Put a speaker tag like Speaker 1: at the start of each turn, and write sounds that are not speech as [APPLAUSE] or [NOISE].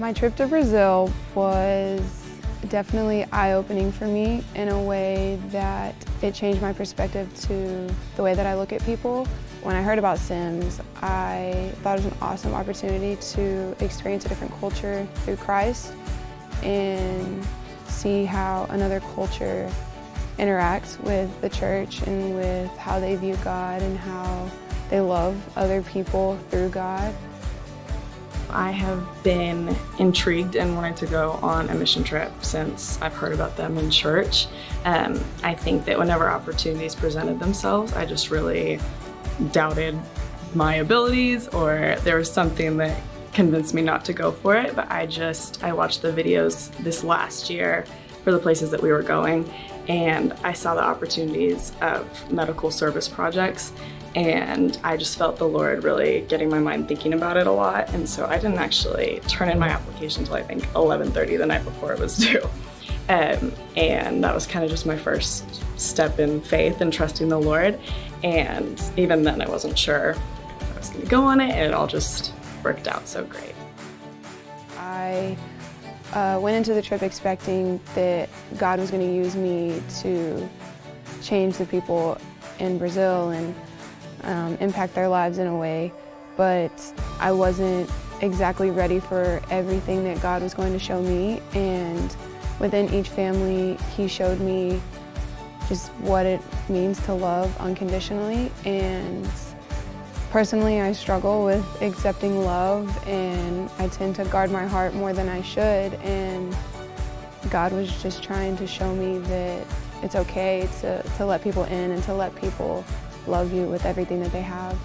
Speaker 1: My trip to Brazil was definitely eye-opening for me in a way that it changed my perspective to the way that I look at people. When I heard about SIMS, I thought it was an awesome opportunity to experience a different culture through Christ and see how another culture interacts with the church and with how they view God and how they love other people through God.
Speaker 2: I have been intrigued and wanted to go on a mission trip since I've heard about them in church. Um, I think that whenever opportunities presented themselves, I just really doubted my abilities or there was something that convinced me not to go for it. But I just, I watched the videos this last year for the places that we were going and I saw the opportunities of medical service projects and I just felt the Lord really getting my mind thinking about it a lot and so I didn't actually turn in my application until I think 11.30 the night before it was [LAUGHS] due. Um, and that was kind of just my first step in faith and trusting the Lord and even then I wasn't sure I was going to go on it and it all just worked out so great.
Speaker 1: Uh, went into the trip expecting that God was going to use me to change the people in Brazil and um, impact their lives in a way, but I wasn't exactly ready for everything that God was going to show me. And within each family, He showed me just what it means to love unconditionally. And personally, I struggle with accepting love, and I tend to guard my heart more than I should. And God was just trying to show me that it's okay to, to let people in and to let people love you with everything that they have.